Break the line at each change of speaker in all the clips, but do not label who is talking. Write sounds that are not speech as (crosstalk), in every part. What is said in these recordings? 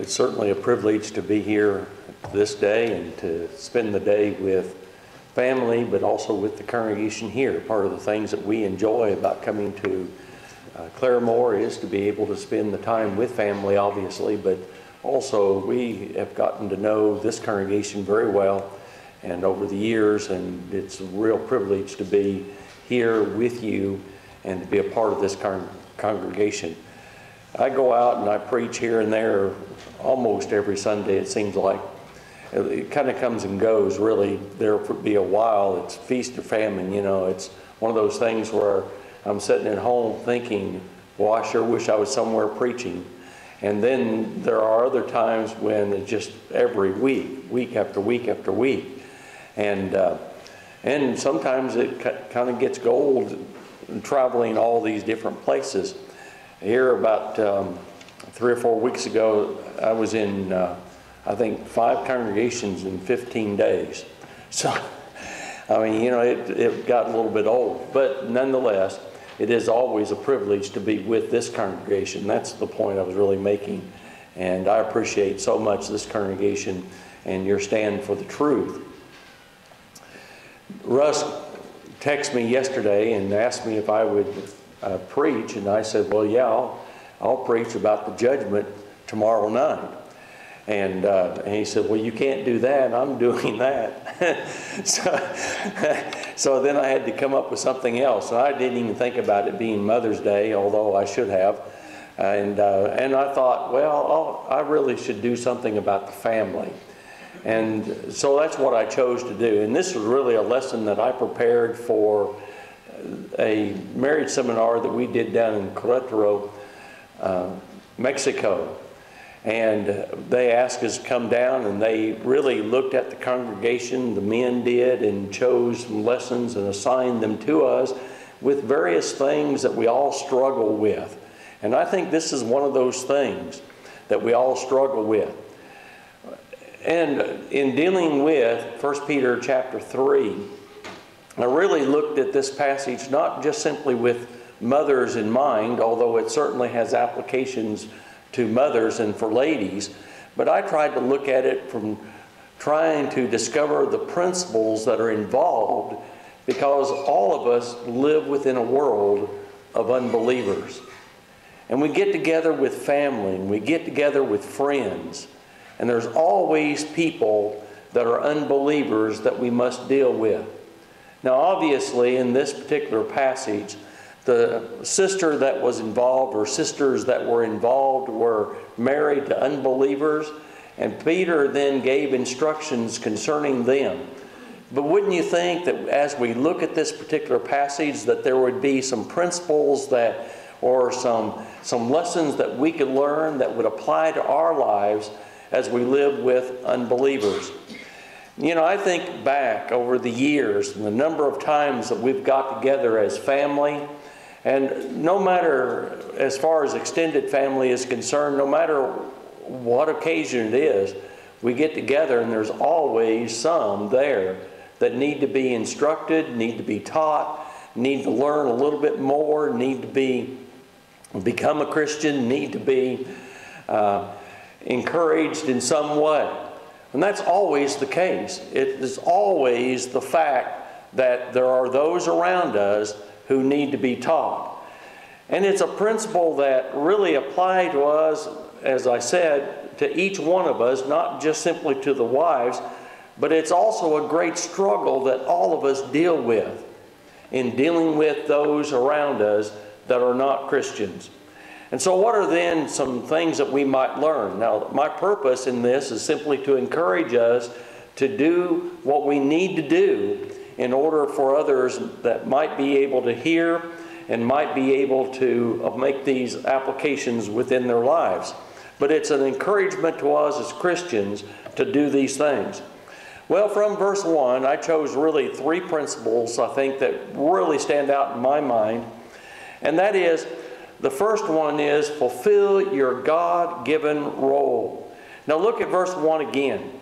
It's certainly a privilege to be here this day and to spend the day with family, but also with the congregation here. Part of the things that we enjoy about coming to uh, Claremore is to be able to spend the time with family, obviously, but also we have gotten to know this congregation very well and over the years, and it's a real privilege to be here with you and to be a part of this con- congregation. I go out and I preach here and there almost every Sunday, it seems like. It kind of comes and goes, really. There'll be a while, it's feast or famine, you know. It's one of those things where I'm sitting at home thinking, well, I sure wish I was somewhere preaching. And then there are other times when it's just every week, week after week after week. And, uh, and sometimes it kind of gets gold traveling all these different places. Here, about um, three or four weeks ago, I was in, uh, I think, five congregations in 15 days. (laughs) So, I mean, you know, it, it got a little bit old. But nonetheless, it is always a privilege to be with this congregation. That's the point I was really making. And I appreciate so much this congregation and your stand for the truth. Russ texted me yesterday and asked me if I would uh, preach, and I said, Well, yeah, I'll, I'll preach about the judgment tomorrow night. And, uh, and, he said, Well, you can't do that. I'm (laughs) doing that. (laughs) so, (laughs) so then I had to come up with something else. And I didn't even think about it being Mother's Day, although I should have. And, uh, and I thought, well, I'll, I really should do something about the family. And so that's what I chose to do. And this was really a lesson that I prepared for a marriage seminar that we did down in Querétaro, uh, Mexico. And they asked us to come down, and they really looked at the congregation, the men did, and chose some lessons and assigned them to us with various things that we all struggle with. And I think this is one of those things that we all struggle with. And in dealing with 1 Peter chapter 3, I really looked at this passage not just simply with mothers in mind, although it certainly has applications to mothers and for ladies, but I tried to look at it from trying to discover the principles that are involved because all of us live within a world of unbelievers. And we get together with family and we get together with friends. And there's always people that are unbelievers that we must deal with. Now, obviously, in this particular passage, the sister that was involved or sisters that were involved were married to unbelievers, and Peter then gave instructions concerning them. But wouldn't you think that as we look at this particular passage that there would be some principles that or some some lessons that we could learn that would apply to our lives as we live with unbelievers. You know, I think back over the years and the number of times that we've got together as family, and no matter, as far as extended family is concerned, no matter what occasion it is, we get together and there's always some there that need to be instructed, need to be taught, need to learn a little bit more, need to be become a Christian, need to be uh, encouraged in some way. And that's always the case. It is always the fact that there are those around us who need to be taught. And it's a principle that really apply to us, as I said, to each one of us, not just simply to the wives, but it's also a great struggle that all of us deal with in dealing with those around us that are not Christians. And so, what are then some things that we might learn? Now, my purpose in this is simply to encourage us to do what we need to do in order for others that might be able to hear and might be able to uh, make these applications within their lives. But it's an encouragement to us as Christians to do these things. Well, from verse 1, I chose really three principles I think that really stand out in my mind. And that is the first one is fulfill your God given role. Now look at verse 1 again.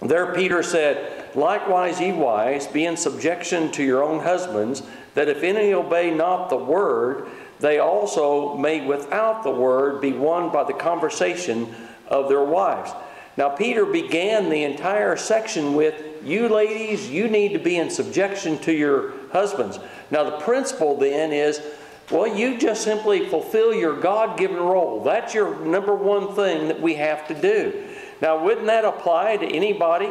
There Peter said, Likewise, ye wives, be in subjection to your own husbands, that if any obey not the word, they also may without the word be won by the conversation of their wives. Now, Peter began the entire section with, You ladies, you need to be in subjection to your husbands. Now, the principle then is, well, you just simply fulfill your God given role. That's your number one thing that we have to do. Now, wouldn't that apply to anybody?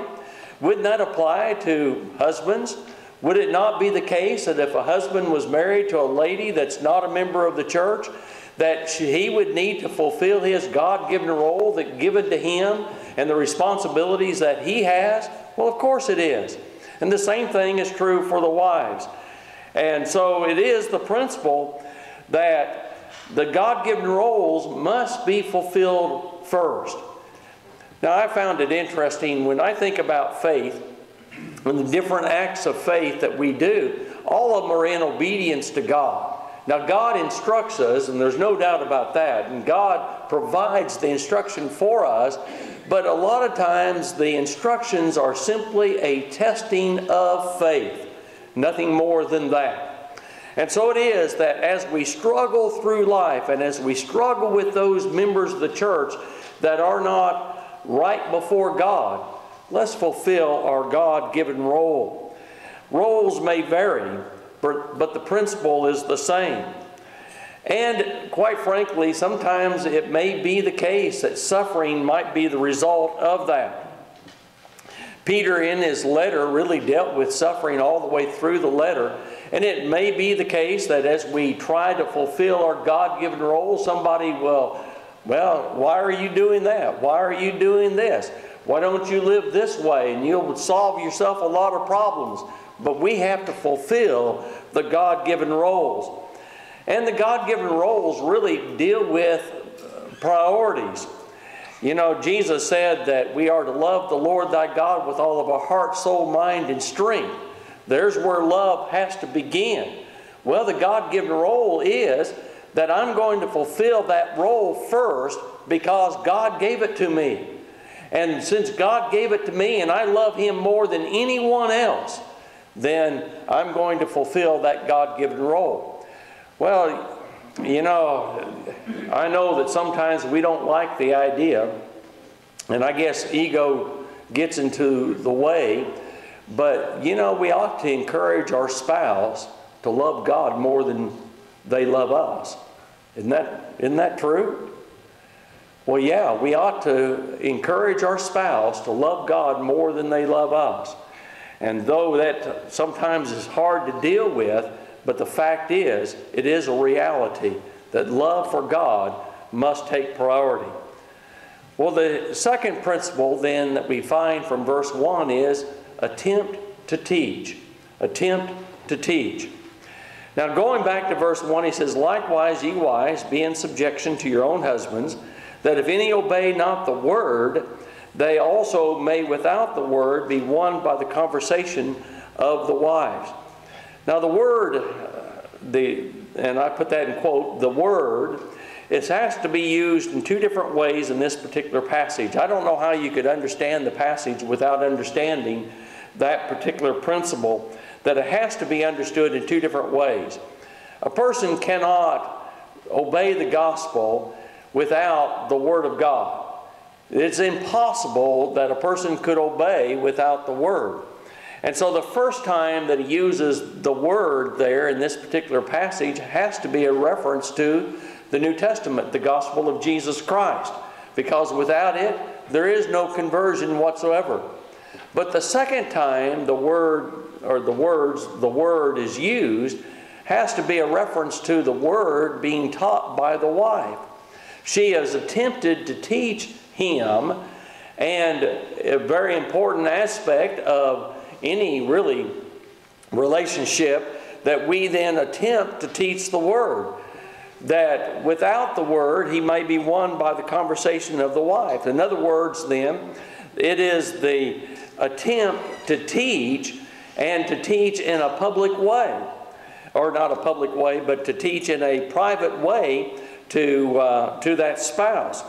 Wouldn't that apply to husbands? Would it not be the case that if a husband was married to a lady that's not a member of the church, that he would need to fulfill his God given role that given to him and the responsibilities that he has? Well, of course it is. And the same thing is true for the wives. And so it is the principle that the God given roles must be fulfilled first. Now, I found it interesting when I think about faith and the different acts of faith that we do, all of them are in obedience to God. Now, God instructs us, and there's no doubt about that, and God provides the instruction for us, but a lot of times the instructions are simply a testing of faith, nothing more than that. And so it is that as we struggle through life and as we struggle with those members of the church that are not right before God, let's fulfill our God given role. Roles may vary, but the principle is the same. And quite frankly, sometimes it may be the case that suffering might be the result of that. Peter, in his letter, really dealt with suffering all the way through the letter. And it may be the case that as we try to fulfill our God given role, somebody will, well, why are you doing that? Why are you doing this? Why don't you live this way? And you'll solve yourself a lot of problems. But we have to fulfill the God given roles. And the God given roles really deal with uh, priorities. You know, Jesus said that we are to love the Lord thy God with all of our heart, soul, mind, and strength. There's where love has to begin. Well, the God given role is that I'm going to fulfill that role first because God gave it to me. And since God gave it to me and I love Him more than anyone else, then I'm going to fulfill that God given role. Well, you know, I know that sometimes we don't like the idea, and I guess ego gets into the way, but you know, we ought to encourage our spouse to love God more than they love us. Isn't that, isn't that true? Well, yeah, we ought to encourage our spouse to love God more than they love us. And though that sometimes is hard to deal with, but the fact is, it is a reality that love for God must take priority. Well, the second principle then that we find from verse 1 is attempt to teach. Attempt to teach. Now, going back to verse 1, he says, Likewise, ye wives, be in subjection to your own husbands, that if any obey not the word, they also may without the word be won by the conversation of the wives. Now, the word, uh, the, and I put that in quote, the word, it has to be used in two different ways in this particular passage. I don't know how you could understand the passage without understanding that particular principle, that it has to be understood in two different ways. A person cannot obey the gospel without the Word of God. It's impossible that a person could obey without the Word. And so the first time that he uses the word there in this particular passage has to be a reference to the New Testament, the gospel of Jesus Christ, because without it, there is no conversion whatsoever. But the second time the word or the words, the word is used, has to be a reference to the word being taught by the wife. She has attempted to teach him. And a very important aspect of any really relationship that we then attempt to teach the Word. That without the Word, he may be won by the conversation of the wife. In other words, then, it is the attempt to teach and to teach in a public way. Or not a public way, but to teach in a private way to, uh, to that spouse.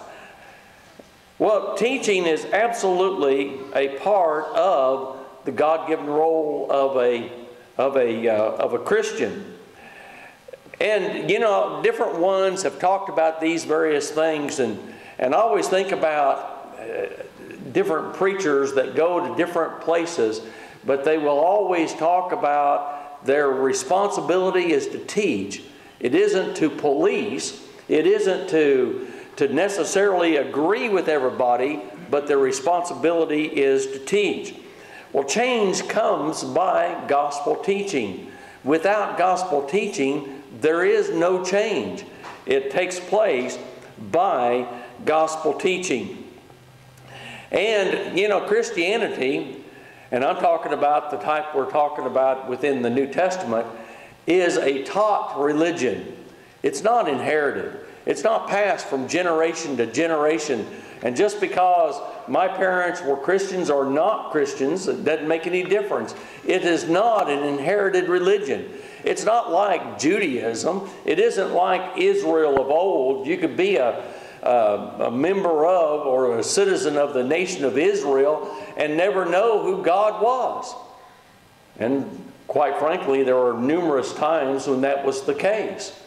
Well, teaching is absolutely a part of the God-given role of a of a uh, of a Christian. And you know, different ones have talked about these various things, and And I always think about uh, different preachers that go to different places, but they will always talk about their responsibility is to teach. It isn't to police, it isn't to, to necessarily agree with everybody, but their responsibility is to teach. Well, change comes by gospel teaching. Without gospel teaching, there is no change. It takes place by gospel teaching. And, you know, Christianity, and I'm talking about the type we're talking about within the New Testament, is a taught religion. It's not inherited. It's not passed from generation to generation. And just because my parents were Christians or not Christians, it doesn't make any difference. It is not an inherited religion. It's not like Judaism. It isn't like Israel of old. You could be a, a, a member of or a citizen of the nation of Israel and never know who God was. And quite frankly, there were numerous times when that was the case.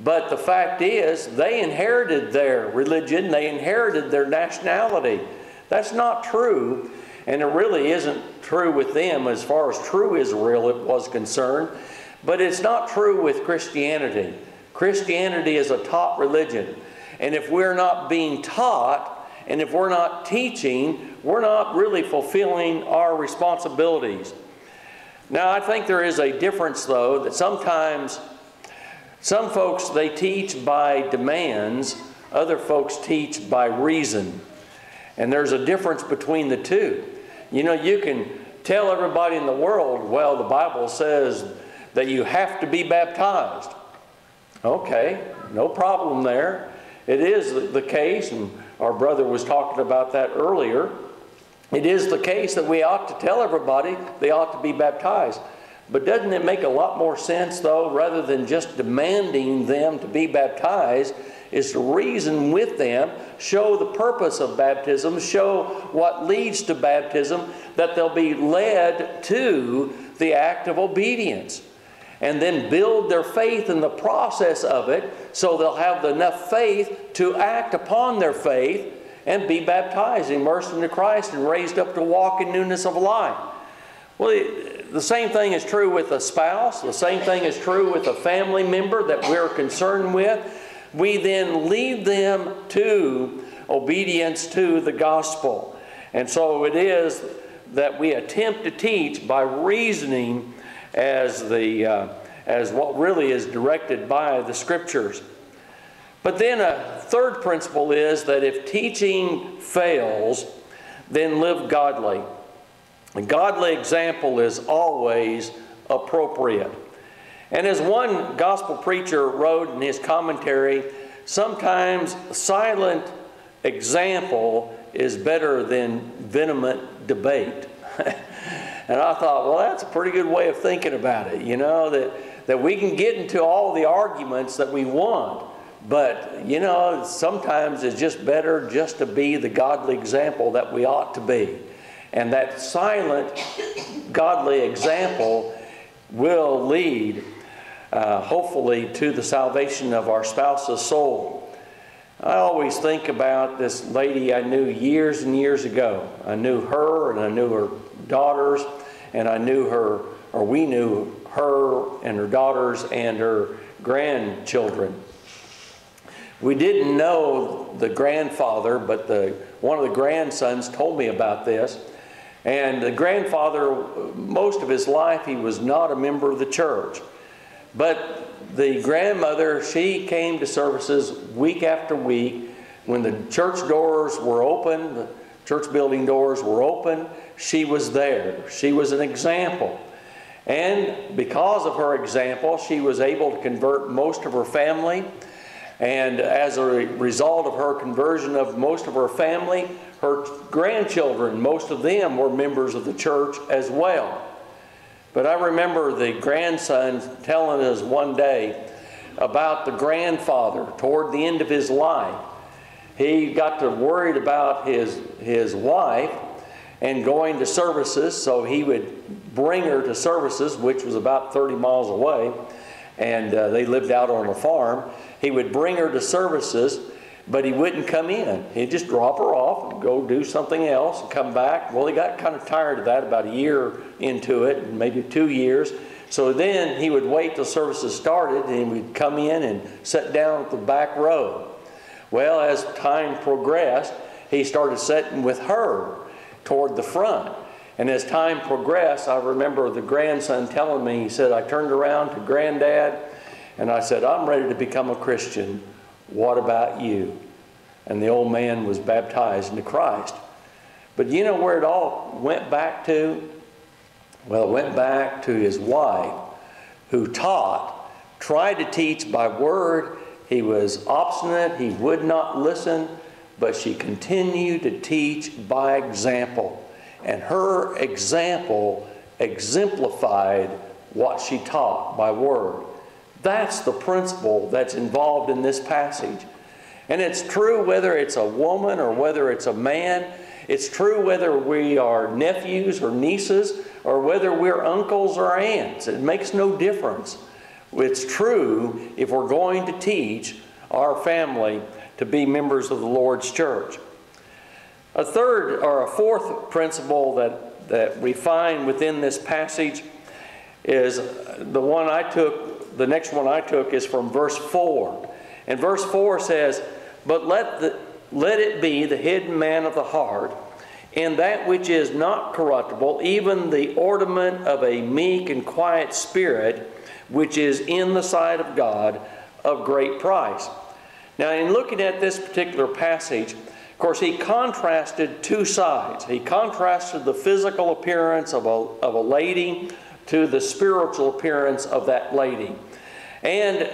But the fact is, they inherited their religion, they inherited their nationality. That's not true, and it really isn't true with them as far as true Israel was concerned. But it's not true with Christianity. Christianity is a top religion. And if we're not being taught, and if we're not teaching, we're not really fulfilling our responsibilities. Now, I think there is a difference, though, that sometimes some folks, they teach by demands, other folks teach by reason. And there's a difference between the two. You know, you can tell everybody in the world, well, the Bible says that you have to be baptized. Okay, no problem there. It is the case, and our brother was talking about that earlier. It is the case that we ought to tell everybody they ought to be baptized. But doesn't it make a lot more sense, though, rather than just demanding them to be baptized, is to reason with them, show the purpose of baptism, show what leads to baptism, that they'll be led to the act of obedience. And then build their faith in the process of it so they'll have enough faith to act upon their faith and be baptized, immersed into Christ, and raised up to walk in newness of life. Well, the same thing is true with a spouse. The same thing is true with a family member that we're concerned with. We then lead them to obedience to the gospel. And so it is that we attempt to teach by reasoning as, the, uh, as what really is directed by the scriptures. But then a third principle is that if teaching fails, then live godly. A godly example is always appropriate. And as one gospel preacher wrote in his commentary, sometimes silent example is better than vehement debate. (laughs) and I thought, well, that's a pretty good way of thinking about it, you know, that, that we can get into all the arguments that we want. But, you know, sometimes it's just better just to be the godly example that we ought to be. And that silent, godly example will lead, uh, hopefully, to the salvation of our spouse's soul. I always think about this lady I knew years and years ago. I knew her and I knew her daughters, and I knew her, or we knew her and her daughters and her grandchildren. We didn't know the grandfather, but the, one of the grandsons told me about this. And the grandfather, most of his life, he was not a member of the church. But the grandmother, she came to services week after week. When the church doors were open, the church building doors were open, she was there. She was an example. And because of her example, she was able to convert most of her family. And as a result of her conversion of most of her family, her grandchildren, most of them were members of the church as well. But I remember the grandson telling us one day about the grandfather toward the end of his life. He got to worried about his, his wife and going to services, so he would bring her to services, which was about 30 miles away, and uh, they lived out on a farm. He would bring her to services but he wouldn't come in. He'd just drop her off and go do something else and come back. Well, he got kind of tired of that about a year into it, maybe two years. So then he would wait till services started and he would come in and sit down at the back row. Well, as time progressed, he started sitting with her toward the front. And as time progressed, I remember the grandson telling me, he said, I turned around to granddad and I said, I'm ready to become a Christian. What about you? And the old man was baptized into Christ. But you know where it all went back to? Well, it went back to his wife who taught, tried to teach by word. He was obstinate, he would not listen, but she continued to teach by example. And her example exemplified what she taught by word. That's the principle that's involved in this passage. And it's true whether it's a woman or whether it's a man. It's true whether we are nephews or nieces or whether we're uncles or aunts. It makes no difference. It's true if we're going to teach our family to be members of the Lord's church. A third or a fourth principle that, that we find within this passage is the one I took, the next one I took is from verse 4. And verse 4 says, But let, the, let it be the hidden man of the heart, and that which is not corruptible, even the ornament of a meek and quiet spirit, which is in the sight of God of great price. Now, in looking at this particular passage, of course, he contrasted two sides. He contrasted the physical appearance of a, of a lady to the spiritual appearance of that lady. And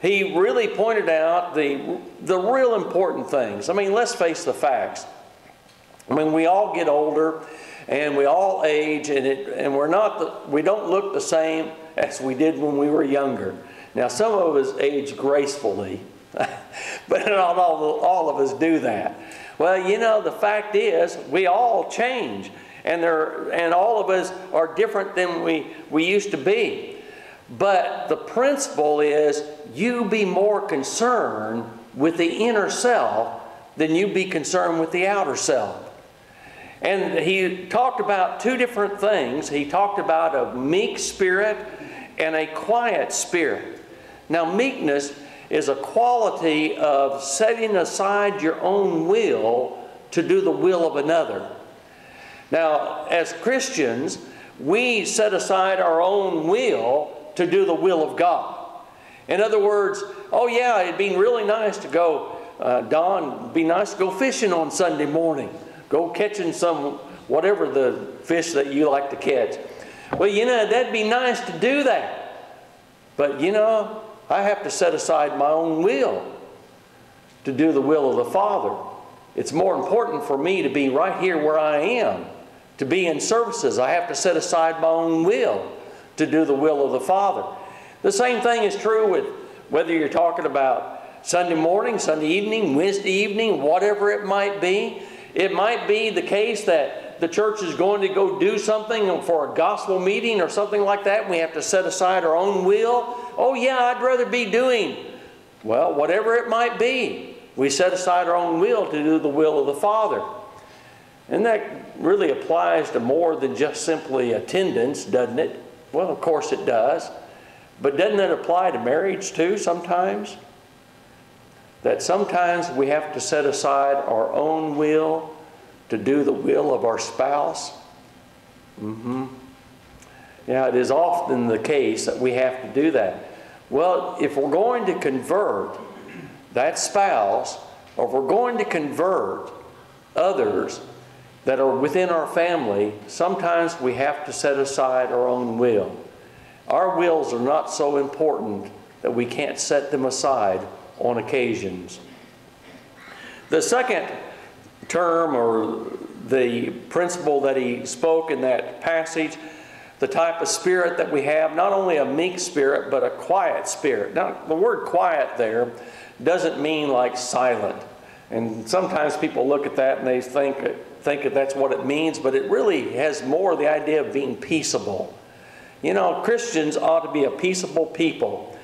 he really pointed out the, the real important things. I mean, let's face the facts. I mean, we all get older and we all age, and, it, and we're not the, we don't look the same as we did when we were younger. Now, some of us age gracefully, (laughs) but not all, all of us do that. Well, you know, the fact is, we all change and, there, and all of us are different than we, we used to be. But the principle is you be more concerned with the inner self than you be concerned with the outer self. And he talked about two different things. He talked about a meek spirit and a quiet spirit. Now, meekness is a quality of setting aside your own will to do the will of another. Now, as Christians, we set aside our own will to do the will of God. In other words, oh yeah, it'd be really nice to go, uh, Don, be nice to go fishing on Sunday morning. Go catching some, whatever the fish that you like to catch. Well, you know, that'd be nice to do that. But you know, I have to set aside my own will to do the will of the Father. It's more important for me to be right here where I am to be in services. I have to set aside my own will to do the will of the Father. The same thing is true with whether you're talking about Sunday morning, Sunday evening, Wednesday evening, whatever it might be. It might be the case that the church is going to go do something for a gospel meeting or something like that. We have to set aside our own will. Oh, yeah, I'd rather be doing, well, whatever it might be. We set aside our own will to do the will of the Father. And that really applies to more than just simply attendance, doesn't it? Well, of course it does. But doesn't it apply to marriage too sometimes? That sometimes we have to set aside our own will to do the will of our spouse? Mm-hmm. Yeah, it is often the case that we have to do that. Well, if we're going to convert that spouse, or if we're going to convert others, that are within our family, sometimes we have to set aside our own will. Our wills are not so important that we can't set them aside on occasions. The second term or the principle that he spoke in that passage, the type of spirit that we have, not only a meek spirit, but a quiet spirit. Now, the word quiet there doesn't mean like silent. And sometimes people look at that and they think think that that's what it means, but it really has more the idea of being peaceable. You know, Christians ought to be a peaceable people.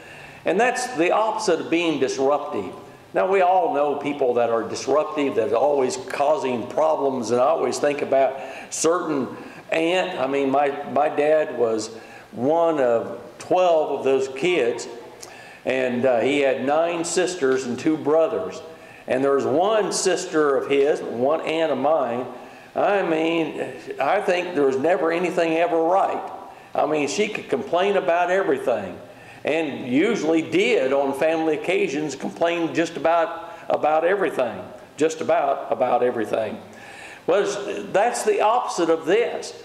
And that's the opposite of being disruptive. Now, we all know people that are disruptive, that are always causing problems, and I always think about certain aunt. I mean, my, my dad was one of 12 of those kids, and uh, he had nine sisters and two brothers. And there was one sister of his, one aunt of mine. I mean, I think there was never anything ever right. I mean, she could complain about everything, and usually did on family occasions complain just about about everything, just about about everything. Was that's the opposite of this.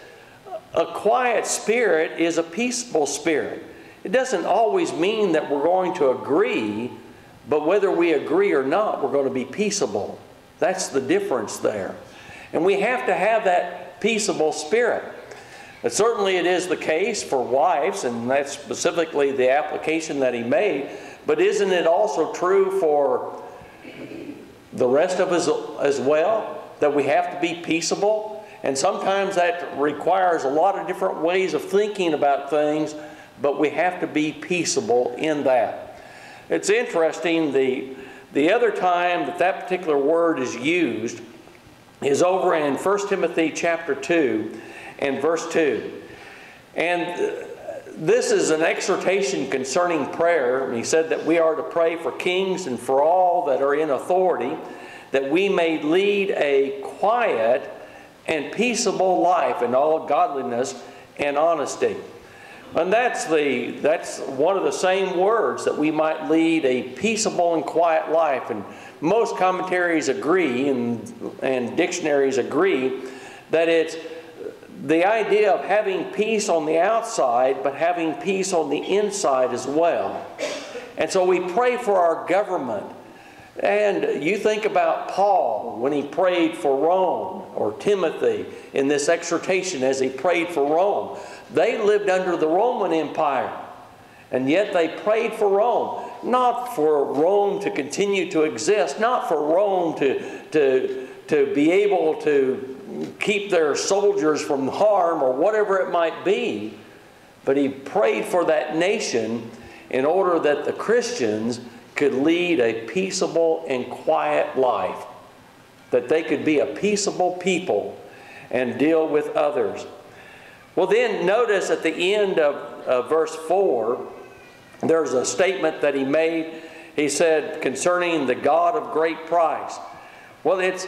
A quiet spirit is a peaceful spirit. It doesn't always mean that we're going to agree, but whether we agree or not, we're going to be peaceable. That's the difference there. And we have to have that peaceable spirit. But certainly it is the case for wives, and that's specifically the application that he made. But isn't it also true for the rest of us as well? That we have to be peaceable? And sometimes that requires a lot of different ways of thinking about things but we have to be peaceable in that. It's interesting, the, the other time that that particular word is used is over in 1 Timothy chapter 2 and verse 2. And uh, this is an exhortation concerning prayer. He said that we are to pray for kings and for all that are in authority, that we may lead a quiet and peaceable life in all godliness and honesty. And that's, the, that's one of the same words that we might lead a peaceable and quiet life. And most commentaries agree and, and dictionaries agree that it's the idea of having peace on the outside, but having peace on the inside as well. And so we pray for our government. And you think about Paul when he prayed for Rome, or Timothy in this exhortation as he prayed for Rome. They lived under the Roman Empire, and yet they prayed for Rome. Not for Rome to continue to exist, not for Rome to, to, to be able to keep their soldiers from harm or whatever it might be, but he prayed for that nation in order that the Christians could lead a peaceable and quiet life, that they could be a peaceable people and deal with others. Well, then notice at the end of, verse 4, there's a statement that he made. He said, concerning the God of great price. Well, it's,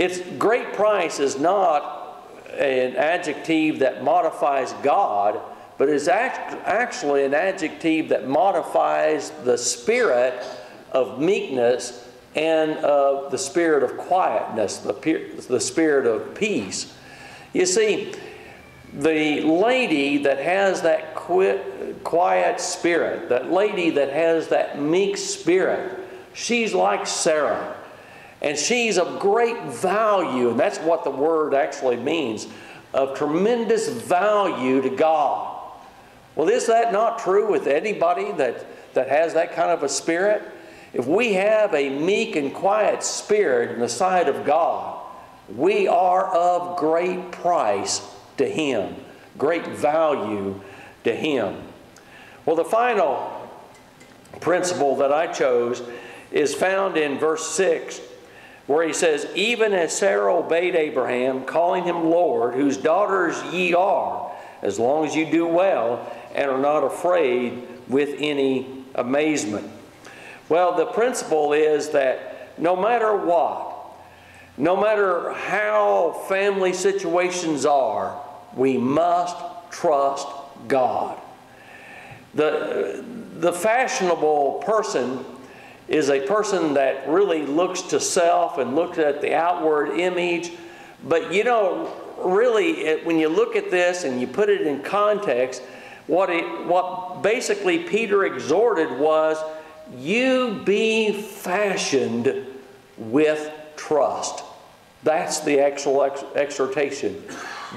it's great price is not an adjective that modifies God, but is act, actually an adjective that modifies the spirit of meekness and of the spirit of quietness, the, the spirit of peace. You see, the lady that has that quiet spirit, that lady that has that meek spirit, she's like Sarah. And she's of great value, and that's what the word actually means of tremendous value to God. Well, is that not true with anybody that, that has that kind of a spirit? If we have a meek and quiet spirit in the sight of God, we are of great price to Him, great value to Him. Well, the final principle that I chose is found in verse 6, where he says, Even as Sarah obeyed Abraham, calling him Lord, whose daughters ye are, as long as you do well and are not afraid with any amazement. Well, the principle is that no matter what, no matter how family situations are, we must trust God. The, the fashionable person is a person that really looks to self and looks at the outward image. But you know, really, it, when you look at this and you put it in context, what, it, what basically Peter exhorted was you be fashioned with trust. That's the actual ex exhortation.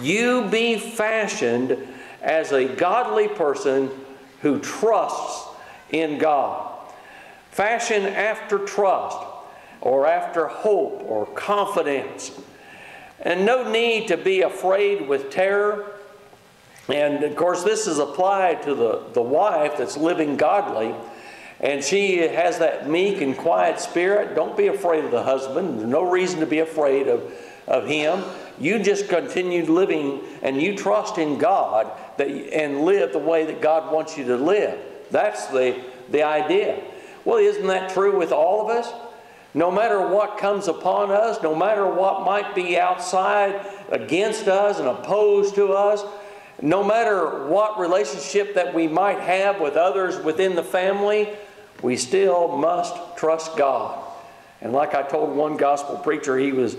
You be fashioned as a godly person who trusts in God. Fashion after trust, or after hope, or confidence. And no need to be afraid with terror. And of course, this is applied to the, the wife that's living godly. and she has that meek and quiet spirit, don't be afraid of the husband. There's no reason to be afraid of, of him. You just continue living and you trust in God that, and live the way that God wants you to live. That's the, the idea. Well, isn't that true with all of us? No matter what comes upon us, no matter what might be outside against us and opposed to us, no matter what relationship that we might have with others within the family, we still must trust God. And like I told one gospel preacher, he was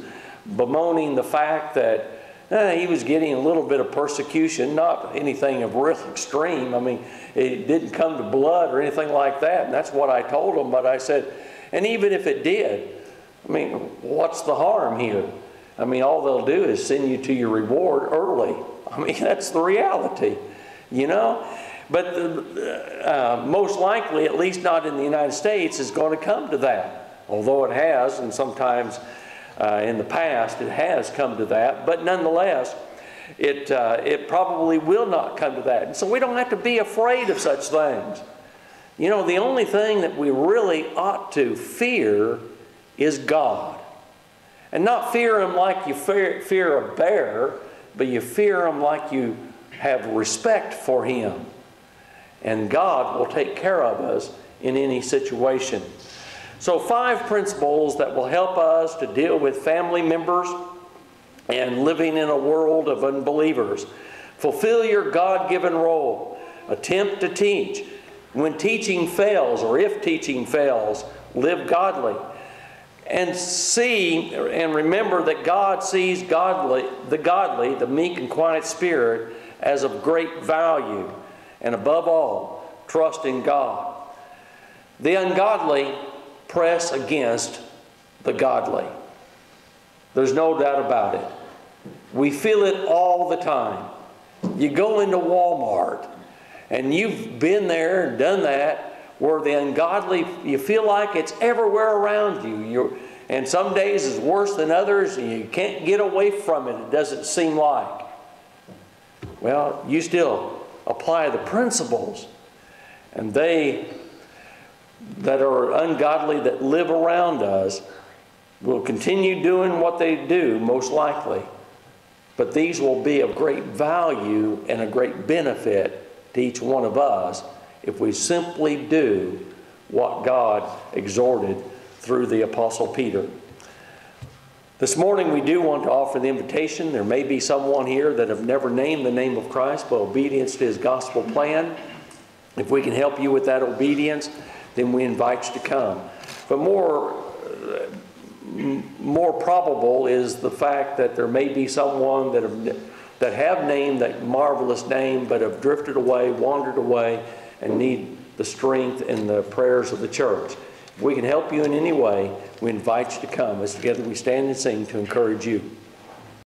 bemoaning the fact that eh, he was getting a little bit of persecution, not anything of real extreme. I mean, it didn't come to blood or anything like that. And that's what I told him. But I said, and even if it did, I mean, what's the harm here? I mean, all they'll do is send you to your reward early. I mean, (laughs) that's the reality, you know? But the, uh, most likely, at least not in the United States, is going to come to that. Although it has, and sometimes uh, in the past it has come to that, but nonetheless, it, uh, it probably will not come to that. And so we don't have to be afraid of such things. You know, the only thing that we really ought to fear is God. And not fear Him like you fear, fear a bear, but you fear Him like you have respect for Him. And God will take care of us in any situation. So, five principles that will help us to deal with family members and living in a world of unbelievers. Fulfill your God given role. Attempt to teach. When teaching fails, or if teaching fails, live godly. And see and remember that God sees godly, the godly, the meek and quiet spirit, as of great value. And above all, trust in God. The ungodly press against the godly. There's no doubt about it. We feel it all the time. You go into Walmart and you've been there and done that where the ungodly, you feel like it's everywhere around you. You're, and some days is worse than others and you can't get away from it, it doesn't seem like. Well, you still apply the principles and they that are ungodly that live around us will continue doing what they do, most likely. But these will be of great value and a great benefit to each one of us if we simply do what God exhorted through the Apostle Peter. This morning, we do want to offer the invitation. There may be someone here that have never named the name of Christ, but obedience to his gospel plan. If we can help you with that obedience, then we invite you to come. But more, more probable is the fact that there may be someone that have, that have named that marvelous name but have drifted away, wandered away, and need the strength and the prayers of the church. If we can help you in any way, we invite you to come as together we stand and sing to encourage you.